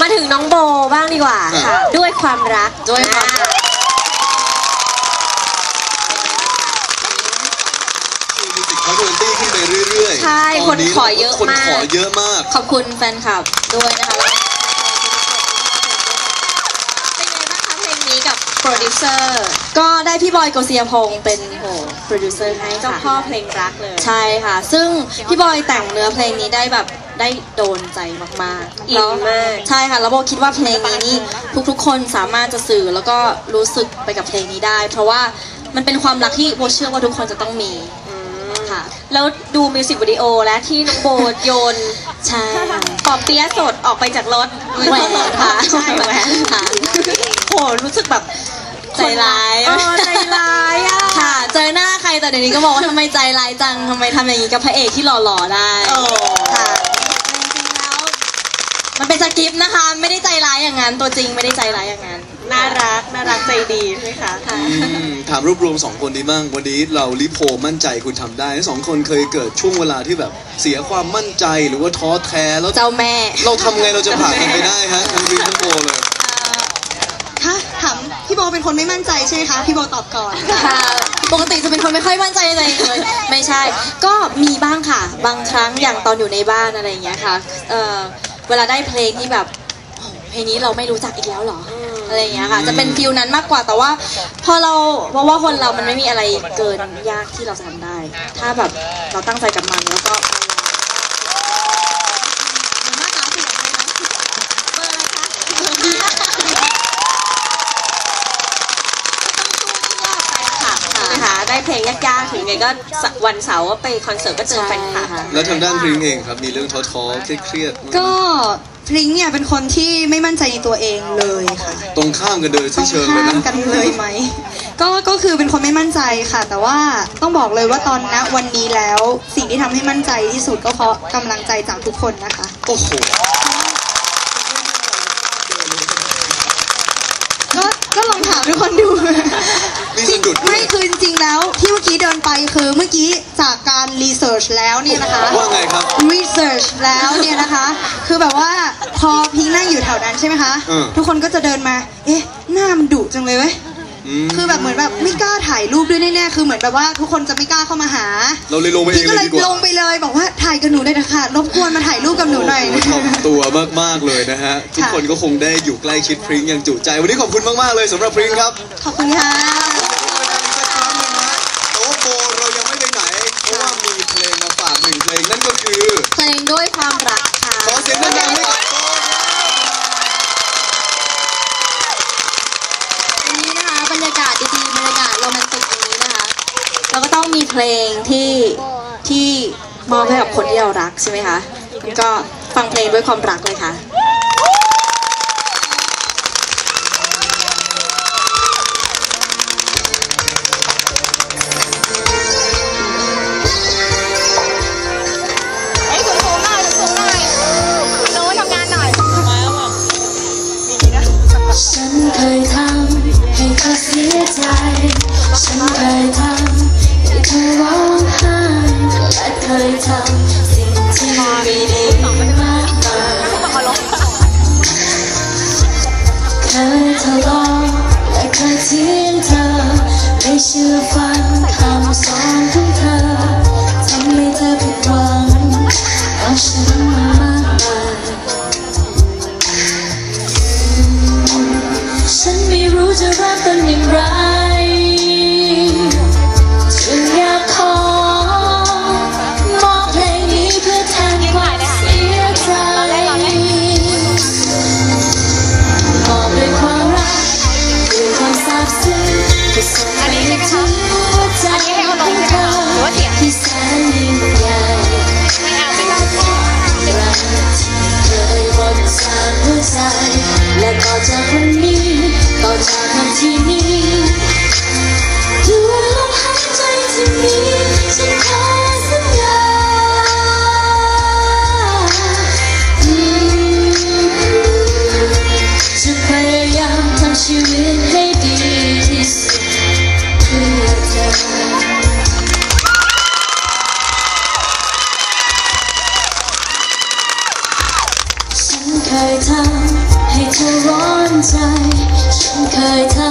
มาถึงน้องโบบ้างดีกว่าค่ะ ด้วยความรักด้วยความรักมีมิวสิกเขาโดนตี้ขึ้นไปเรื่อยๆใช่ตคนขอเยอะคนมาก ขอเยอะมาก ขอบคุณแฟนคลับด้วยนะคะเป็นไงบ้างคะเพลงนี้กับโปรดิวเซอร์ก็ได้พี่บอยโกศิยพงศ์เป็นโหโปรดิวเซอร์ให้เจ้าค่ะพ่อเพลงรักเลย ใช่ค่ะ ซึ่งพี่บอยแต่งเนื้อเพลงนี้ได้แบบ ได้โดนใจมากๆอินมากใช่ค่ะแล้วโบคิดว่าเพลงนี้นี่ทุกๆ คนสามารถจะสื่อแล้วก็รู้สึกไปกับเพลงนี้ได้ เพราะว่ามันเป็นความรักที่โบเชื่อว่าทุกคนจะต้องมีค่ะแล้วดูมิวสิกวิดีโอและที่น้องโบโยนใช่ค่ะปอเปี๊ยะสดออกไปจากรถแหวนค่ะใช่แหวนค่ะโหรู้สึกแบบใจร้ายเออใจร้ายอะค่ะ เจอหน้าใครแต่เดี๋ยวนี้ก็บอกว่าทำไมใจร้ายจังทำไมทำอย่างนี้กับพระเอกที่หล่อๆได้โอ้ค่ะจริงๆแล้ว มันเป็นสคริปต์นะคะ ไม่ได้ใจร้ายอย่างนั้น ตัวจริงไม่ได้ใจร้ายอย่างนั้น น่ารัก น่ารักใจดีใช่ไหมคะค่ะอืมถามรวบรวมสองคนนี้บ้างวันนี้เราลิโพมั่นใจคุณทำได้ทั้งสองคนเคยเกิดช่วงเวลาที่แบบเสียความมั่นใจหรือว่าท้อแท้แล้ว เจ้าแม่เราทำไงเราจะผ่านมันไปได้ฮะทั้งวินทั้งโบเลยคะถามพี่โบเป็นคนไม่มั่นใจใช่ไหมคะ พี่โบตอบก่อน ค่ะปกติจะเป็นคนไม่ค่อยมั่นใจในตัวเองเลยไม่ใช่ ก็มีบ้างค่ะ บางครั้งอย่างตอนอยู่ในบ้านอะไรอย่างเงี้ยค่ะเอ่อ เวลาได้เพลงที่แบบโอ้โหเพลงนี้เราไม่รู้จักอีกแล้วเหรอออะไรอย่างเงี้ยค่ะ จะเป็นฟิลนั้นมากกว่าแต่ว่า พอเราเพราะว่าคนเรามันไม่มีอะไรเกินยากที่เราจะทำได้ ถ้าแบบเราตั้งใจกับมันแล้วก็ค่ะ ใช่ไหมคะได้เพ ลงยากๆถึงไงก็สวันเสาร์ไปคอนเสิร์ตก็เจอแฟนคลับใช่ค่ะ แล้วทางด้านพริ้งเองครับ มีเรื่องท้อๆเครียดๆก็พริ้งเนี่ยเป็นคนที่ไม่มั่นใจในตัวเองเลยค่ะ ตรงข้ามกันเลยต้ที่องเชิงเลยข้ามนะ กันเลยไหม ก็ ก็คือเป็นคนไม่มั่นใจค่ะ แต่ว่าต้องบอกเลยว่าตอนณวันนี้แล้ว สิ่งที่ทำให้มั่นใจที่สุดก็เพราะกำลังใจจากทุกคนนะคะ โอ้โห ก็ก็ลองถาม ทุกคนดูมีสะดุดด้วไม่ยคือจริงๆแล้ว ที่เมื่อกี้เดินไปคือเมื่อกี้จากการรีเสิร์ชแล้วเนี่ยนะคะ ว่าไงครับ research แล้วเนี่ยนะคะ คือแบบว่าพอพิงนั่งอยู่แถวนั้นใช่ไหมคะ อืม ทุกคนก็จะเดินมา เอ๊ะ หน้ามันดุจังเลยเว้ย มคือแบบเหมือนแบบไม่กล้าถ่ายรูปด้วยแน่ๆ คือเหมือนแบบว่าทุกคนจะไม่กล้าเข้ามาหาเราเลยลงไปเอพี่งก็เลเลยยดีกว่าลงไป มตัวมากๆเลยนะฮะ ทุกคนก็คงได้อยู่ใกล้ชิดพริ้งอย่างจุใจ วันนี้ขอบคุณมากๆเลยสำหรับพริ้งครับขอบคุณค่ะแต่ว่าโบเรายังไม่ไปไหน เพราะว่ามีเพลงมาฝากหนึ่งเพลงนั่นก็คือ เพลงด้วยความรักค่ะขอเสียงดังๆให้กับโบวันนี้นะคะบรรยากาศดีๆบรรยากาศโรแมนติกอย่างนี้นะคะเราก็ต้องมีเพลงที่ที่มอบให้กับคนที่เรารักใช่ไหมคะงั้นก็ ฟังเพลงด้วยความรักเลยค่ะ ไม่ และ thời thơ